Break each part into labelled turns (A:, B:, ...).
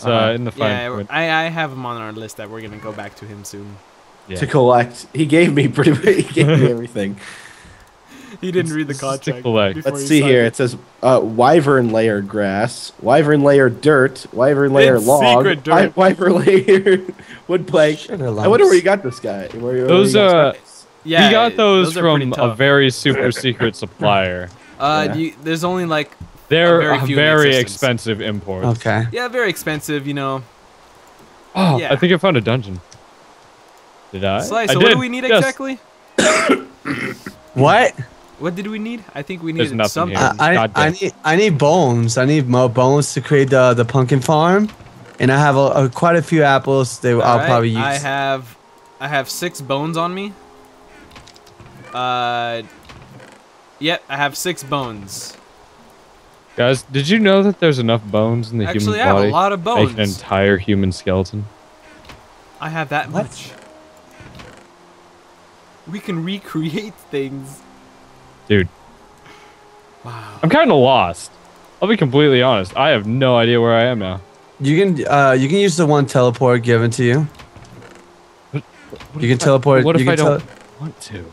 A: It's uh,
B: Uh-huh.
A: in the fine
C: Yeah,
A: print.
C: I, I have him on our list that we're gonna go back to him soon.
A: Yeah.
B: To collect, he gave me pretty. He gave me everything.
C: He didn't read the contract.
A: the leg.
C: before
B: Let's
C: he
B: see here.
C: it.
B: It says uh, wyvern layer grass, wyvern layer dirt, wyvern layer
C: It's
B: log,
C: secret
B: wy-
C: dirt.
B: wyvern layer wood plank. I wonder where you got this guy. Where, where
A: Those,
B: you
A: uh,
B: this
C: Yeah,
A: he got those,
C: are pretty
A: from a very super secret supplier.
C: Uh,
B: Yeah.
C: you, there's only like
A: They're
C: very few
A: very expensive imports.
D: Okay.
C: yeah, very expensive. You know.
A: Oh,
C: Yeah.
A: I think I found a dungeon. Did I?
C: Slice.
A: I
C: So what
A: did.
C: do we need
A: Yes.
C: exactly?
D: What?
C: What did we need? I think we
A: There's
C: needed
A: nothing
C: something.
A: here.
D: I, I,
A: God
D: I need I need bones. I need more bones to create the the pumpkin farm, and I have a, a quite a few apples. That I'll
C: Alright,
D: probably use.
C: I have, I have six bones on me. Uh, yep, I have six bones.
A: Guys, did you know that there's enough bones in the human body?
C: Actually, I have a lot of
A: bones. make an entire human skeleton?
C: I have that
D: What?
C: much. We can recreate things.
A: Dude,
C: Wow.
A: I'm kind of lost. I'll be completely honest. I have no idea where I am now.
D: you can uh you can use the one teleport given to you.
A: What
D: You can
A: I-
D: teleport.
A: What
D: you
A: if I don't want to?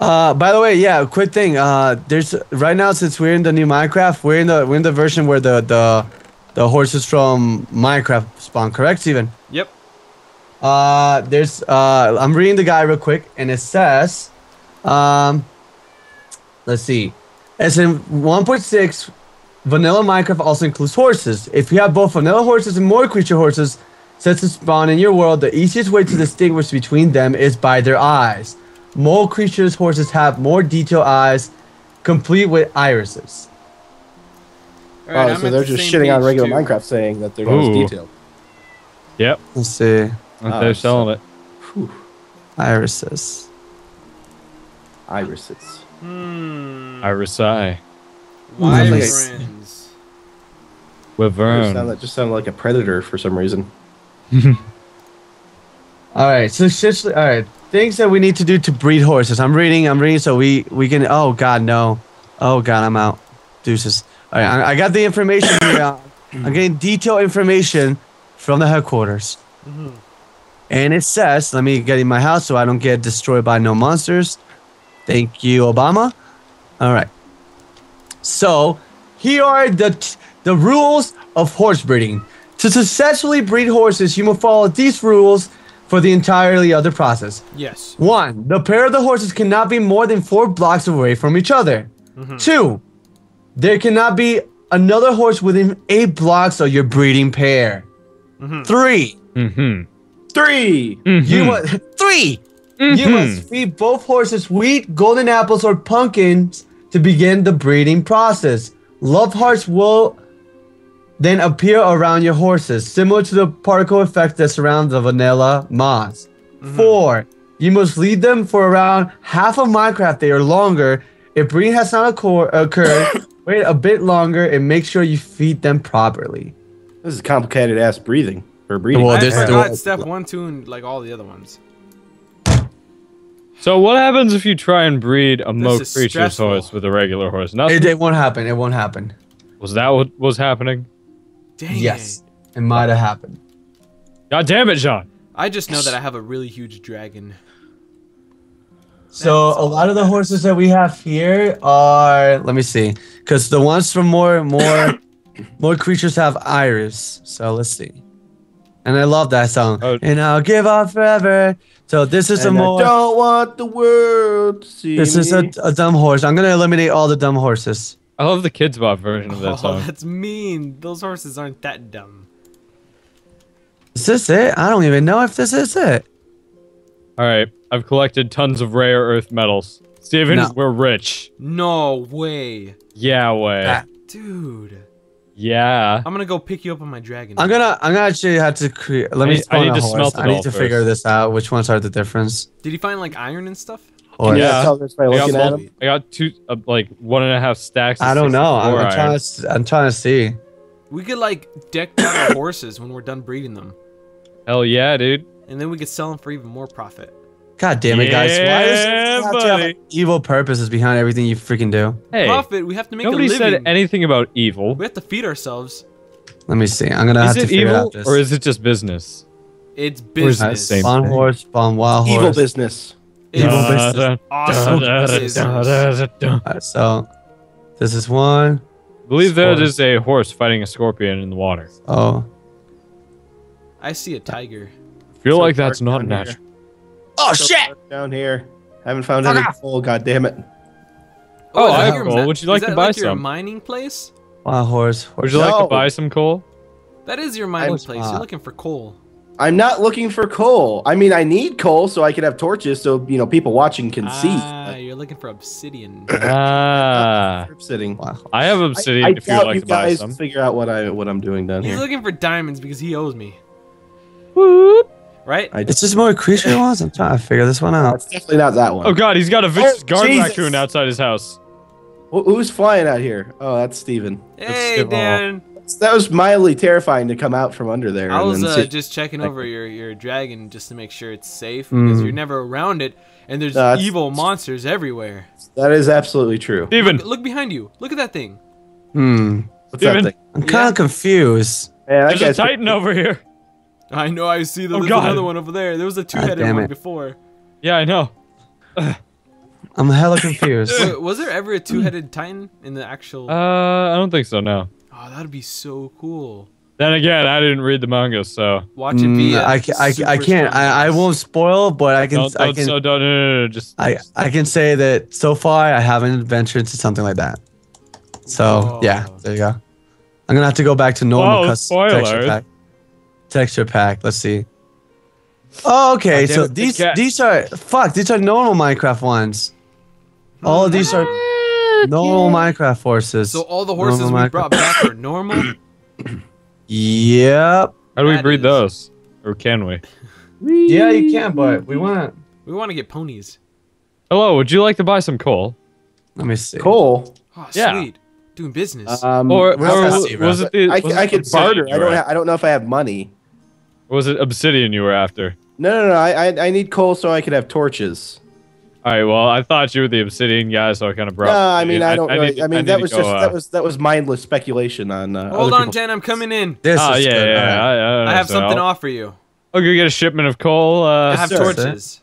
D: Uh, by the way, yeah, quick thing. Uh, there's right now since we're in the new Minecraft, we're in the we're in the version where the the the horses from Minecraft spawn. Correct, Steven?
C: Yep.
D: Uh, there's uh, I'm reading the guide real quick, and it says, um, let's see, it's in 1.6. Vanilla Minecraft also includes horses. If you have both vanilla horses and more creature horses set to spawn in your world, the easiest way to distinguish between them is by their eyes. Mole creatures' horses have more detailed eyes, complete with irises.
C: All right,
B: oh,
C: I'm
B: so they're
C: the
B: just shitting on regular
C: too.
B: Minecraft, saying that they're not as detailed.
A: Yep,
D: Let's see,
A: they're
B: Oh,
A: selling it.
B: Whew.
D: irises.
B: Irises.
C: Hmm.
A: Iris Eye.
D: Nice.
C: Wyverns.
B: Just sound,
A: Wyvern.
B: that just sounded like a predator for some reason.
D: All right, so just all right, things that we need to do to breed horses. I'm reading, I'm reading, so we we can. Oh God, no. Oh God, I'm out. Deuces. All right, I, I got the information here. I'm getting detailed information from the headquarters, mm-hmm. and it says, "Let me get in my house so I don't get destroyed by no monsters." Thank you, Obama. All right. So here are the t- the rules of horse breeding. To successfully breed horses, you must follow these rules for the entirely other process.
C: Yes.
D: One, the pair of the horses cannot be more than four blocks away from each other. Mm-hmm. Two, there cannot be another horse within eight blocks of your breeding pair. Mm-hmm. Three,
A: Mm-hmm.
B: Three.
D: you mm-hmm. must three. You must feed both horses wheat, golden apples, or pumpkins to begin the breeding process. Love hearts will then appear around your horses, similar to the particle effect that surrounds the vanilla moss. Mm-hmm. Four, you must lead them for around half of Minecraft day or longer. If breeding has not occur- occurred, wait a bit longer and make sure you feed them properly.
B: This is complicated ass breathing or breeding.
D: Well,
C: I
D: this-
C: forgot step one, two, and like all the other ones.
A: So what happens if you try and breed a Mo
C: is
A: creature's
C: stressful.
A: horse with a regular horse? Nothing.
D: It, it won't happen. It won't happen.
A: was that what was happening?
C: Dang
D: Yes,
C: it.
D: it might have happened.
A: God damn it, John.
C: I just know that I have a really huge dragon.
D: So a lot of the horses that we have here are let me see, because the ones from more and more more creatures have iris. So let's see, and I love that song.
A: Oh.
D: And I'll give up forever. So this is a
B: and I
D: more.
B: don't want the world to see
D: This is a, a dumb horse. I'm gonna eliminate all the dumb horses.
A: I love the Kidz Bop version of that
C: Oh,
A: song.
C: that's mean. Those horses aren't that dumb.
D: Is this it? I don't even know if this is it.
A: All right, I've collected tons of rare earth metals. Steven,
D: No.
A: we're rich.
C: No way.
A: Yeah, way.
D: Ah.
C: Dude.
A: Yeah.
C: I'm gonna go pick you up on my dragon.
D: I'm gonna I'm gonna actually have to create. Let
A: I
D: me.
A: need- I
D: spawn
A: need to
D: horse.
A: smelt it
D: I need
A: all
D: to figure this out. Which ones are the difference?
C: Did you find like iron and stuff?
D: Or
A: Yeah.
B: tell this by
A: I got,
B: looking at
A: mul-
B: him?
A: I got two, uh, like one and a half stacks.
D: I don't know. I'm, I'm trying to. s- I'm trying to see.
C: We could like deck out our horses when we're done breeding them,
A: Hell yeah, dude.
C: and then we could sell them for even more profit.
D: God damn it, guys! Why does
A: Yeah,
D: have to evil purposes behind everything you freaking do?
A: Hey,
C: Profit. We have to make
A: nobody
C: a living.
A: said anything about evil.
C: we have to feed ourselves.
D: Let me see. I'm gonna have to
A: it
D: figure
A: evil
D: out this.
A: or is it just business?
C: It's
A: Or is that
C: business.
A: same?
D: spawn
A: thing?
D: horse, spawn wild horse.
B: Evil business.
C: It's awesome.
D: Alright, so this is one.
A: I believe there
D: Score.
A: a horse fighting a scorpion in the water.
D: Oh.
C: I see a tiger.
A: I feel
B: So
A: like that's not
B: down here.
A: natural.
D: Oh
B: So dark Down here. I Haven't found
D: Fuck
B: any
D: off.
B: coal, god damn it.
A: Oh, oh,
C: is
A: I have coal. Would you like
C: is
A: to
C: that
A: buy
C: like your
A: some?
C: mining place?
D: Wild horse. horse.
A: Would you like to buy some coal?
C: That is your mining place.
D: not.
C: You're looking for coal.
B: I'm not looking for coal. I mean, I need coal so I can have torches so, you know, people watching can see.
C: Ah, you're looking for obsidian.
A: Ah,
B: Trip sitting.
D: Wow.
A: I have obsidian
B: I
A: if you'd like
B: you
A: to buy some.
B: figure out what I what I'm doing down
C: He's
B: here.
C: looking for diamonds because he owes me. Right?
B: I
D: It's just more creature ones. I'm trying to figure this one out.
B: It's definitely not that one.
A: Oh god, he's got a vicious
B: Oh,
A: guard
B: Jesus.
A: raccoon outside his house.
B: Wh- Who's flying out here? Oh, that's Steven.
C: Hey,
A: skip all.
C: Dan.
B: That was mildly terrifying to come out from under there.
C: I
B: and
C: was
B: then
C: uh, just checking over your, your dragon just to make sure it's safe
D: Mm.
C: because you're never around it and there's
B: No, that's-
C: evil monsters everywhere.
B: that is absolutely true.
A: Steven,
C: Look, look behind you. Look at that thing.
D: Hmm.
B: What's that
A: Steven.
B: thing?
D: I'm kind
C: Yeah.
D: of confused.
B: Man,
A: there's a
B: guy's
A: titan over here.
C: I know. I see. The,
A: Oh,
C: there's
A: God.
C: another one over there. There was a two-headed
D: damn
C: one
D: it.
C: before.
A: Yeah, I know.
D: I'm hella confused.
C: Wait, was there ever a two-headed titan in the actual?
A: Uh, I don't think so. No.
C: Oh, that'd be so cool.
A: Then again, I didn't read the manga, so
C: Watch it
D: Mm,
C: be. a
D: I, ca- I, I can't. I, I won't spoil, but I can.
A: don't, don't,
D: can.
A: so don't, no, no, no, just
D: I, I can say that so far I haven't ventured to something like that. So
C: Oh.
D: yeah, there you go. I'm gonna have to go back to normal
A: Whoa,
D: cus- texture pack. Texture pack. Let's see. Oh, okay.
A: Oh,
D: so
A: it,
D: these these are fuck. These are normal Minecraft ones. All of these are normal Minecraft horses.
C: So all the horses
D: Normal
C: we
D: Minecraft.
C: brought back are normal.
D: Yep.
A: how do we
C: That
A: breed
C: is-
A: those, or can we?
D: Yeah, you can, but we want.
C: we want to get ponies.
A: Hello, would you like to buy some coal?
D: Let me see.
B: coal.
C: Oh,
A: Yeah.
C: sweet. Doing business.
B: Um,
A: Or,
D: We're
A: or was,
D: see,
A: was it the,
B: I,
A: was
B: I
A: it
B: could barter. I don't. I don't know if I have money.
A: Or was it obsidian you were after?
B: No, no, no. I, I, I need coal so I could have torches.
A: All right. Well, I thought you were the obsidian guy, so I kind of brought.
B: No, I mean I don't.
A: need
B: really,
A: to-
B: I mean
A: need
B: that was
A: go,
B: just
A: uh,
B: that was that was mindless speculation on. Uh,
C: Hold
B: other
C: on,
B: people's-
C: Jen. I'm coming in.
D: This
A: Oh
D: is
A: yeah,
D: good.
A: yeah. yeah. I, I,
C: I have
A: so
C: something to
A: I'll,
C: offer you.
A: I'll go get a shipment of coal. Uh,
C: I have
B: sir.
C: torches.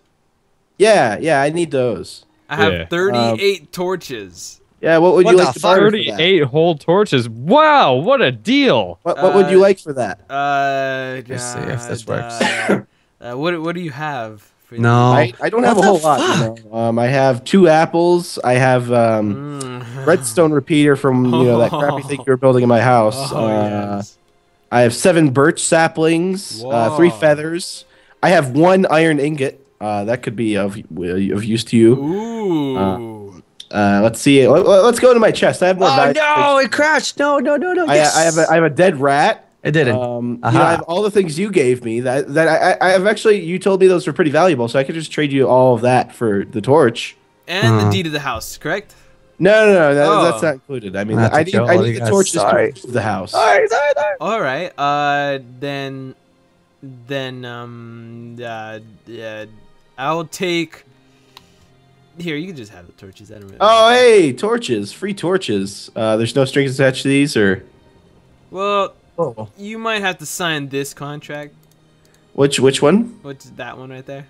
B: Yeah, yeah. I need those.
C: I have
A: Yeah.
C: 38 torches.
B: Yeah. What would
D: What
B: you like to barter for that?
A: Thirty-eight whole torches. Wow, what a deal!
B: What, what would you
C: Uh,
B: like for that?
C: Uh,
D: Let's see if this
C: uh,
D: works.
C: Uh, uh, what what do you have? For
D: No.
B: I, I don't have a whole
D: the
B: lot. You know? Um, I have two apples. I have um,
C: Mm.
B: redstone repeater from you know that crappy thing you were building in my house.
C: Oh,
B: uh,
C: yes.
B: I have seven birch saplings, uh, three feathers. I have one iron ingot. Uh, that could be of of use to you.
C: Ooh.
B: Uh, let's see. Let, us go to my chest. I have more.
D: Oh no!
B: things.
D: It crashed. No, no, no, no.
B: I,
D: yes.
B: I have a, I have a dead rat.
D: It didn't.
B: Um, you know, I have all the things you gave me. That that I, I have actually. You told me those were pretty valuable, so I could just trade you all of that for the torch.
C: and the
D: Uh.
C: deed of the house, correct?
B: No, no, no. That,
C: Oh.
B: That's not included. I mean,
D: I have to
B: I need I need the
D: guys.
B: torches
D: Sorry.
B: to the house.
D: sorry, sorry, sorry.
C: All right. Uh, then, then um, uh, uh, I'll take. Here, you can just have the torches. I don't really.
B: Oh, hey, torches, free torches. Uh, there's no strings attached to these, or
C: Well,
D: Oh.
C: you might have to sign this contract.
B: which which one?
C: What's that one right there?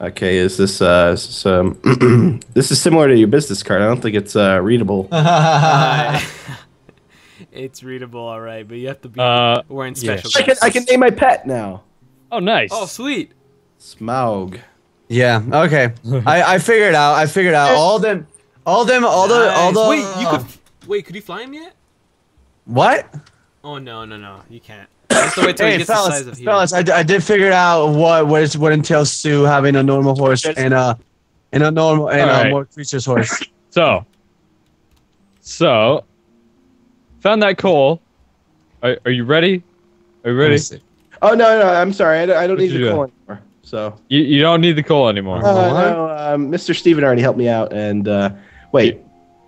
B: Okay, is this uh, is this, um, this is similar to your business card. I don't think it's uh, readable.
C: Uh, it's readable, all right, but you have to be
A: Uh,
C: wearing
A: yeah.
C: special.
B: I can I can name my pet now.
A: Oh, nice.
C: Oh, sweet.
B: Smaug.
D: Yeah. Okay. I I figured out. I figured out all them, all them, all the, all the.
C: Wait, you could. Wait, could you fly him yet?
D: What?
C: Oh no, no, no, you can't. You have to wait till
D: Hey,
C: gets the
D: fellas,
C: size of here.
D: fellas, I, d- I did figure out what what, is, what entails Sue having a normal horse and a and a normal and a more creatures horse.
A: So, so, found that coal. Are, are you ready? Are you ready?
B: Oh no, no, I'm sorry. I don't, I don't need the
A: do?
B: coal anymore. So,
A: You, you don't need the coal anymore.
B: uh, no, um, Mr. Steven already helped me out. And uh, wait,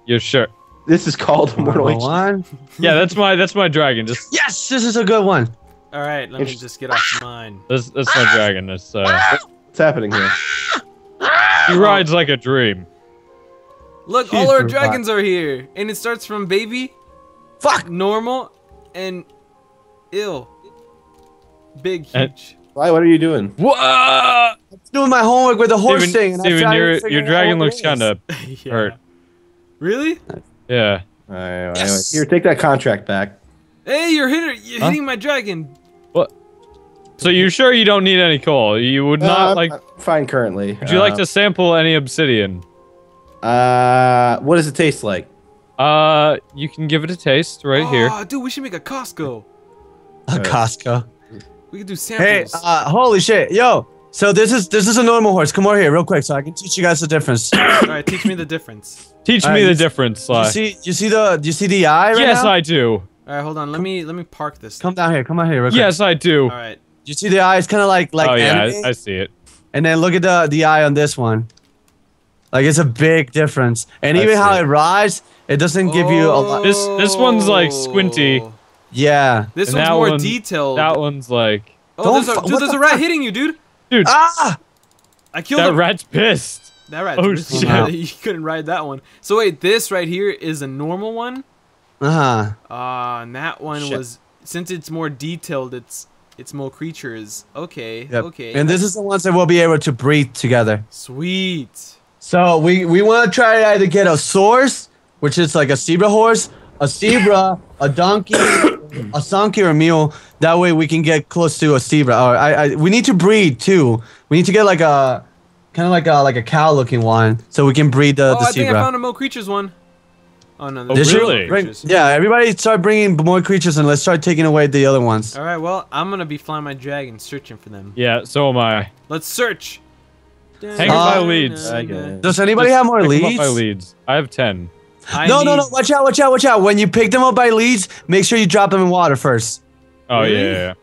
A: You're sure?
B: This is called Immortal
D: Number one.
A: Yeah, that's my that's my dragon. Just
D: Yes, this is a good one.
C: All right, let me just get off mine.
A: that's that's my dragon. That's uh,
B: What's happening here?
A: he rides like a dream.
C: Look,
D: He's
C: all our dragons are here, and it starts from baby,
D: Fuck.
C: normal, and Ill. Big,
A: And-
C: huge.
B: Why? What are you doing?
A: Whoa!
D: Doing my homework with the horse
A: Steven,
D: thing. and
A: Steven, your your dragon looks kind of
C: yeah.
A: hurt.
C: Really?
A: Yeah.
B: All right, all right,
D: Yes.
B: Here, take that contract back.
C: Hey, you're hitting, you're
A: Huh?
C: hitting my dragon. What?
A: So you're sure you don't need any coal? You would
B: Uh,
A: not
B: I'm-
A: like.
B: I'm fine currently.
A: Would you like
B: Uh,
A: to sample any obsidian?
B: Uh, what does it taste like?
A: Uh, you can give it a taste right here.
C: Oh, dude, we should make a Costco.
D: A Costco.
C: We could do samples.
D: Hey, uh, holy shit, yo! So this is this is a normal horse. Come over here, real quick, so I can teach you guys the difference.
C: All right, teach me the difference.
A: Teach
D: Alright,
A: me
D: you
A: the
D: s-
A: difference, Sly.
D: see, you see the, you see the eye right
A: yes,
D: now?
A: I do.
C: All right, hold on. Let me let me park this.
D: Come down here, come out here, real quick.
A: Yes, I do.
C: All right.
D: You see the eye? It's kind of like like
A: oh yeah. I, I see it.
D: and then look at the the eye on this one. Like it's a big difference, and
B: I
D: even how
B: see.
D: it rides, it doesn't give you a lot. Oh.
A: This- this one's, like, squinty.
C: Oh.
D: Yeah.
C: This
A: And
C: one's more
A: one-
C: detailed.
A: That one's like,
C: oh, there's a, dude, there's
D: the
C: a rat
D: fuck?
C: hitting you, dude.
A: Dude,
D: Ah!
C: I killed
A: that
C: him.
A: rat's pissed.
C: That rat.
A: Oh,
C: really-
A: shit.
C: You couldn't ride that one. So wait, this right here is a normal one.
D: Uh huh.
C: Ah, and that one
B: Shit.
C: was since it's more detailed. It's it's more creatures. Okay.
D: Yep.
C: Okay.
D: And this is the ones that we'll be able to breathe together.
C: sweet.
D: So we we want to try to either get a source, which is like a zebra horse, a zebra, a donkey, a donkey or a mule. That way we can get close to a zebra. Or I, I we need to breed too. We need to get like a kind of like a like a cow looking one, so we can breed the,
C: oh,
D: the
C: I think I
D: zebra.
C: found a Mo creatures one. Oh no.
A: Oh,
C: there's
D: Did
C: no
D: you?
A: really?
D: Bring- yeah, everybody start bringing more creatures and let's start taking away the other ones.
C: All right. Well, I'm gonna be flying my dragon, searching for them.
A: Yeah, so am I.
C: Let's search.
A: Hang up my leads.
B: I get it.
D: Does anybody
A: Just
D: have more
A: pick 'em up
D: leads?
A: by leads. I have ten.
C: I
D: No, no,
C: need-
D: no! Watch out! Watch out! Watch out! When you pick them up by leads, make sure you drop them in water first.
A: Oh
C: Really?
A: yeah, yeah, yeah.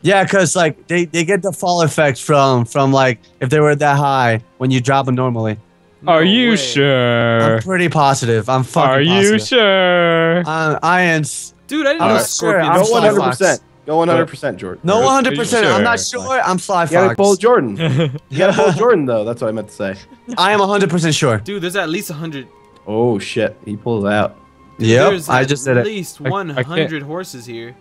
D: Yeah, cause like they, they get the fall effect from from like if they were that high when you drop them normally.
C: No
A: Are you
C: way.
A: sure?
D: I'm pretty positive. I'm fucking
A: Are you
D: positive.
A: sure?
D: I'm, I am. s-
C: Dude, I didn't
D: I'm
C: know
D: not sure,
C: scorpions.
D: I'm
B: Go
D: Sly
B: one
C: fly.
B: hundred
D: Fox.
B: percent. Go one hundred percent, Jordan.
D: No, 100. percent I'm not
A: sure?
D: sure. I'm Sly Fox.
B: You gotta pull Jordan. You gotta pull Jordan though. That's what I meant to say.
D: I am 100 percent sure.
C: Dude, there's at least 100.
B: Oh shit, he pulls out.
D: Yep,
C: There's
D: I just did it.
C: least
A: I- I
C: 100 horses here.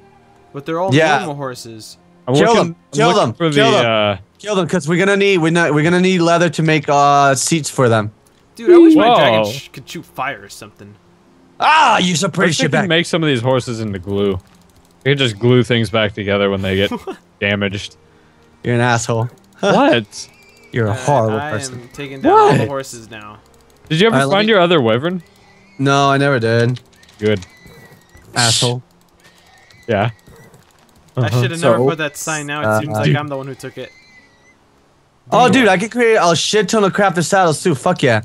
C: But they're all
D: Yeah.
C: normal horses.
A: I'm
D: Kill
A: looking,
D: them,
A: I'm
D: kill them, kill
A: the.
D: them.
A: Uh,
D: Kill them, cause we're gonna need we're not we're gonna need leather to make uh seats for them.
C: Dude, I wish my dragon sh- could shoot fire or something.
D: Ah, you some
A: I
D: pretty
A: wish
D: shit back.
A: make some of these horses into glue. You can just glue things back together when they get damaged.
D: You're an asshole.
A: what?
D: You're a horrible
C: Uh,
D: horrible
C: I
D: person.
C: am taking down all the horses now.
A: Did you ever
D: Alright, let
A: find
D: me-
A: your other wyvern?
D: No, I never did.
A: Good.
D: Asshole.
A: Yeah.
C: I should have never
B: So-
C: put that sign now. It
D: Uh,
C: seems like I'm the one who took it.
D: Oh, dude, I could create a shit ton of crafted saddles too. Fuck yeah.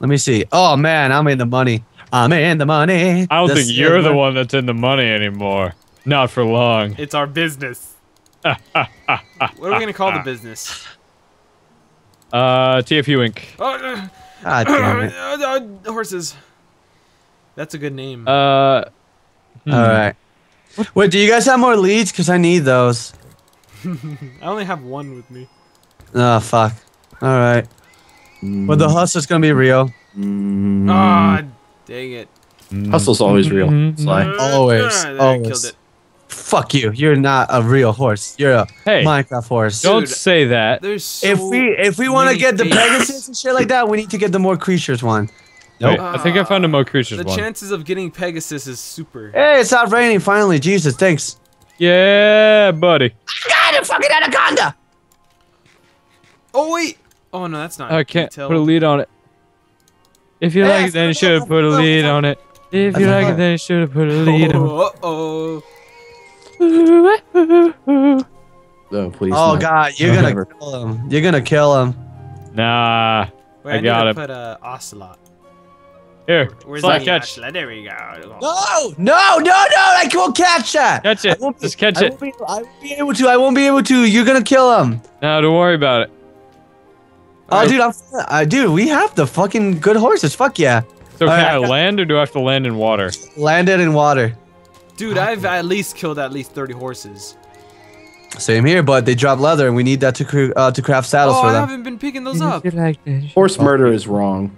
D: Let me see. Oh man, I'm in the money. I'm in the money.
A: I don't
D: The
A: think you're the
D: silver-
A: one that's in the money anymore. Not for long.
C: It's our business. what are we gonna call the business?
A: Uh, TFU Inc.
C: Oh,
D: God damn it.
C: uh, uh, horses. That's a good name.
A: Uh, hmm.
D: All right. Wait, do you guys have more leads? Cause I need those.
C: I only have one with me.
D: Oh fuck. All right. But the hustle's gonna be real.
B: Mm,
C: Ah, dang it.
B: hustle's always real. Sly.
D: Always,
C: Ah, there, I
D: always.
C: Killed it.
D: Fuck you. You're not a real horse. You're a
A: Hey,
D: Minecraft horse.
A: don't
C: Dude.
A: say that.
C: There's so
D: if we if we want to get the. Pegasus and shit like that, we need to get the more creatures one.
A: Wait, I think I found a Mo Creatures
C: The
A: one.
C: chances of getting Pegasus is super.
D: Hey, it's not raining finally. Jesus, thanks.
A: Yeah, buddy.
D: God, a fucking anaconda.
C: Oh wait. Oh no, that's not.
A: I can't
C: detailed.
A: put a lead on it. If you
D: Hey,
A: like it, then you should have put a lead on it. If you like
D: forgot.
A: it, then you should have put a lead on
C: Oh, oh.
A: It.
B: Oh please.
D: Oh
B: no.
D: god, you're gonna kill him. You're gonna kill him.
A: Nah.
C: Wait,
A: I
C: I, need
A: got
C: to
A: it.
C: put a ocelot.
A: Here,
C: Where's
A: Sly,
C: the
A: catch.
C: ocelot? There we go.
D: No, no, no, no! I won't catch that.
A: Catch
D: I
A: it.
D: won't be-
A: Just catch
D: I
A: it.
D: be, I won't be able to. I won't be able to. You're gonna kill him.
A: No, don't worry about it.
D: Oh,
C: Alright.
D: dude, I'm. Uh, dude, we have the fucking good horses. Fuck yeah.
A: So
D: All
A: can
D: right,
A: I
D: I
A: land or do I have to land in water?
D: Land it in water.
C: Dude, I've at least killed at least 30 horses.
D: Same here, but they drop leather, and we need that to uh, to craft saddles
C: Oh,
D: for
C: I
D: them.
C: haven't been picking those up.
B: Horse murder is wrong.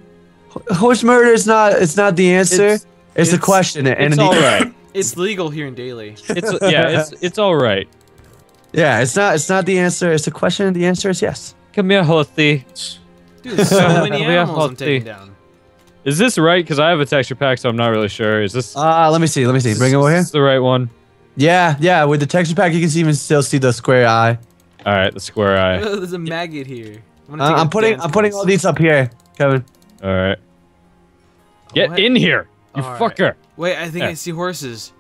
D: Horse murder is not. It's not the answer. It's,
C: It's-
D: the question. And
A: It's
D: the,
A: all right.
C: It's legal here in Daily.
A: It's yeah, it's it's all right.
D: Yeah, it's not. It's not the answer. It's a question. and The answer is yes.
A: Come here, Horsey.
C: Dude, so many animals I'm taking down.
A: Is this right? Because I have a texture pack, so I'm not really sure. Is this?
D: Uh, let me see. Let me see. Bring it over
A: is
D: here.
A: this the right one?
D: Yeah, yeah. With the texture pack, you can even still see the square eye.
A: All right, the square eye.
C: There's a maggot here. I'm,
D: Uh,
C: take a
D: I'm putting. I'm putting all these up here, Kevin.
A: All right. Get
C: What?
A: in here, you
C: All right.
A: fucker.
C: Wait, I think
A: Yeah.
C: I see horses.